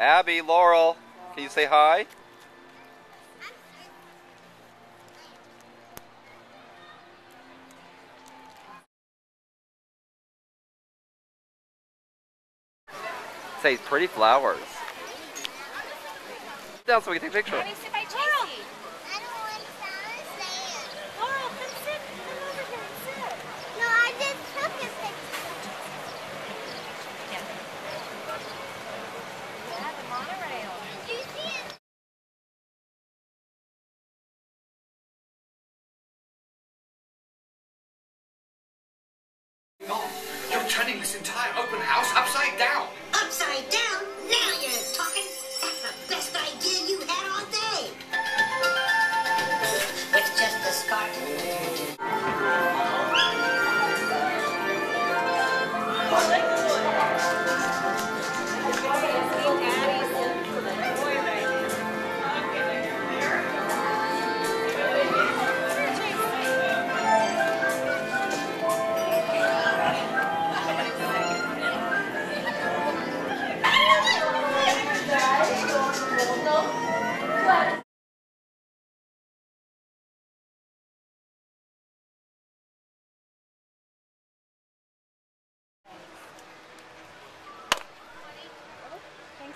Abby, Laurel, can you say hi? Say pretty flowers. Down so we can take a picture. Turning this entire open house upside down.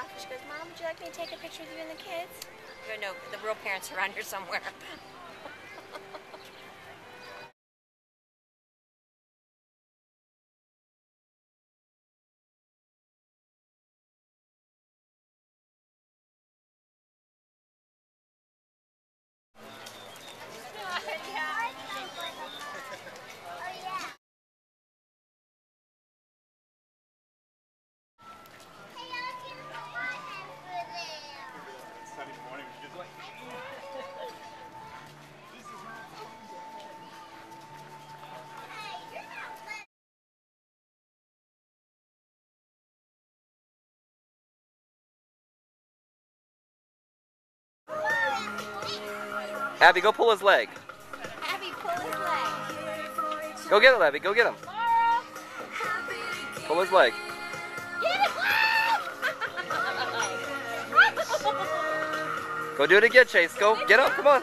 just offered, she goes, Mom, would you like me to take a picture with you and the kids? I go, no, the real parents are around here somewhere. Abby, go pull his leg. Abby, pull his leg. Go get him, Abby. Go get him. Pull his leg. Go do it again, Chase. Go. Get up. Come on.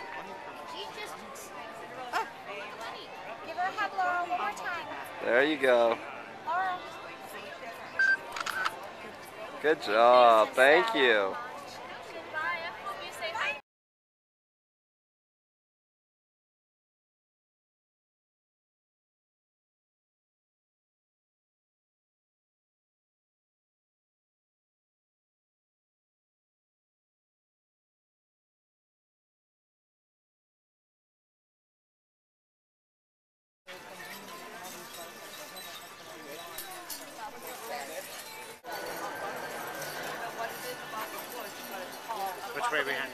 There you go. Good job. Thank you. right behind.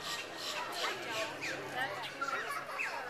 I don't. That's